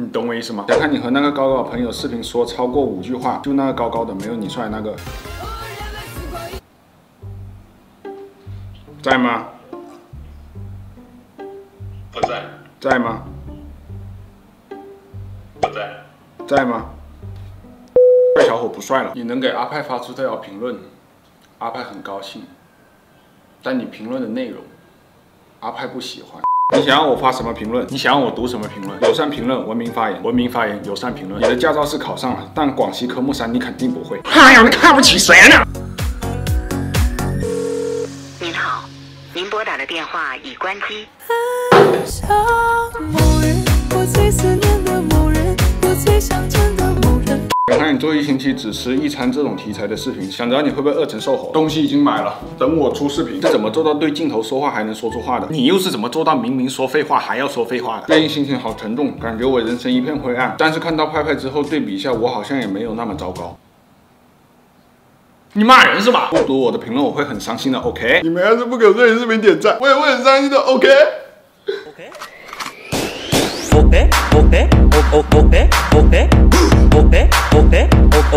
你懂我意思吗？想看你和那个高高的朋友视频说超过五句话，就那个高高的没有你帅那个，在吗？不在，在吗？不在。在吗？帅小伙不帅了，你能给阿派发出这条评论，阿派很高兴。但你评论的内容，阿派不喜欢。你想让我发什么评论？你想让我读什么评论？友善评论，文明发言，文明发言，友善评论。你的驾照是考上了，但广西科目三你肯定不会。哎呀，你看不起谁呢？您好，您拨打的电话已关机。做一星期只吃一餐这种题材的视频，想知道你会不会饿成瘦猴？东西已经买了，等我出视频。是怎么做到对镜头说话还能说出话的？你又是怎么做到明明说废话还要说废话的？最近心情好沉重，感觉我人生一片灰暗。但是看到派派之后，对比一下，我好像也没有那么糟糕。你骂人是吧？不读我的评论，我会很伤心的。OK，你们要是不给我这期视频点赞，我也会很伤心的。OK。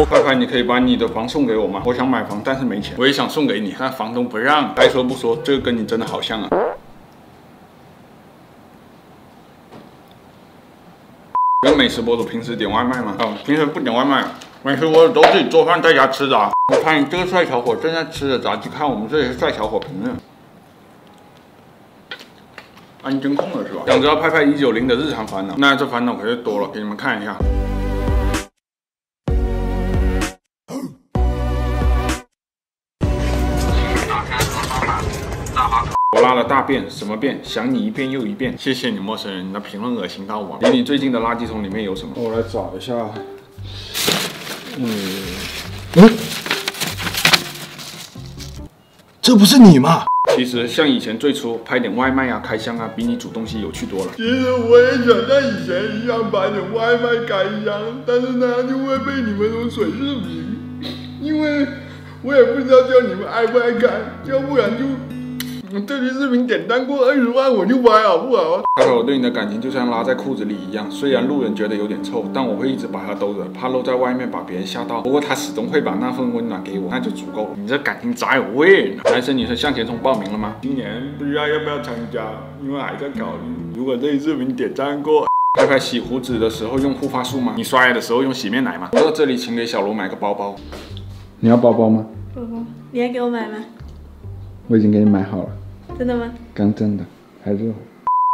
快快，你可以把你的房送给我吗？我想买房，但是没钱。我也想送给你，但房东不让。该说不说，这个跟你真的好像啊。跟美食博主平时点外卖吗？哦，平时不点外卖，美食博主都自己做饭在家吃的啊。我看这个帅小伙正在吃着炸鸡，看我们这里是帅小伙评论。安监控了是吧？想知道拍拍一九零的日常烦恼？那这烦恼可是多了，给你们看一下。我拉了大便，什么便？想你一遍又一遍。谢谢你，陌生人，你的评论恶心到我。离你最近的垃圾桶里面有什么？我来找一下。嗯嗯，这不是你吗？其实像以前最初拍点外卖啊、开箱啊，比你煮东西有趣多了。其实我也想像以前一样拍点外卖开箱，但是呢就会被你们说水视频，因为我也不知道叫你们爱不爱看，要不然就嗯这期视频点单过二十万我就拍好不好？开头我对你的感情就像拉在裤子里一样，虽然路人觉得有点臭，但我会一直把它兜着，怕露在外面把别人吓到。不过他始终会把那份温暖给我，那就足够了。你这感情咋有味呢？男生女生向前冲报名了吗？今年不知道要不要参加，因为还在考虑。如果这期视频点赞过。拍拍洗胡子的时候用护发素吗？你刷牙的时候用洗面奶吗？到这里，请给小罗买个包包。你要包包吗？包包，你还给我买吗？我已经给你买好了，真的吗？刚蒸的，还热。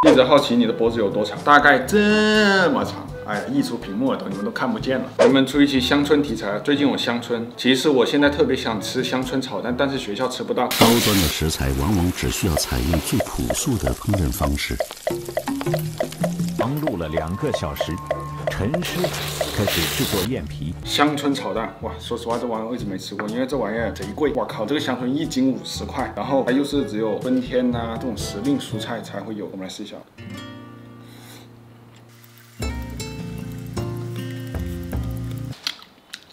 一直好奇你的脖子有多长，大概这么长。哎呀，溢出屏幕了都，你们都看不见了。咱们出一期乡村题材，最近我乡村。其实我现在特别想吃乡村炒蛋，但是学校吃不到。高端的食材往往只需要采用最朴素的烹饪方式。忙碌了两个小时，陈师开始制作燕皮。乡村炒蛋，哇，说实话这玩意儿我一直没吃过，因为这玩意儿贼贵。我靠，这个乡村一斤五十块，然后它又是只有春天呐、这种时令蔬菜才会有。我们来试一下。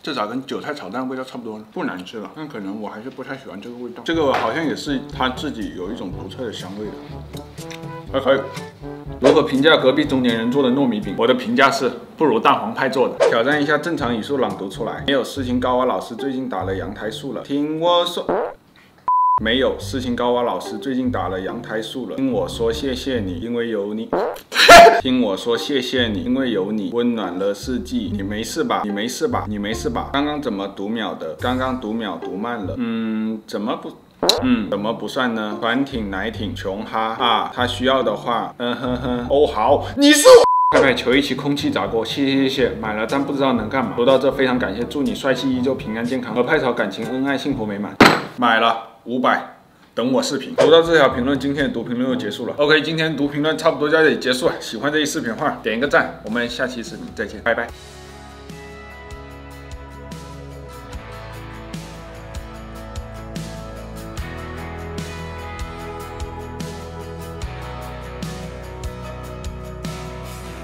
这咋跟韭菜炒蛋味道差不多呢？不难吃了，但可能我还是不太喜欢这个味道。这个好像也是它自己有一种独特的香味的，还可以。如何评价隔壁中年人做的糯米饼？我的评价是不如蛋黄派做的。挑战一下正常语速朗读出来。没有事情，高娃老师最近打了羊胎素了。听我说。没有事情，高娃老师最近打了羊胎素了。听我说，谢谢你，因为有你。听我说，谢谢你，因为有你，温暖了四季。你没事吧？你没事吧？你没事吧？刚刚怎么读秒的？刚刚读秒读慢了。嗯，怎么不？嗯，怎么不算呢？船挺奶挺穷哈啊！他需要的话，嗯哼哼。哦好，你是我。拜拜求一期空气炸锅，谢谢谢谢，买了但不知道能干嘛。读到这非常感谢，祝你帅气依旧，平安健康，和派草感情恩爱，幸福美满。买了五百，等我视频。读到这条评论，今天的读评论就结束了。OK，今天读评论差不多就在这里结束了。喜欢这期视频的话，点一个赞，我们下期视频再见，拜拜。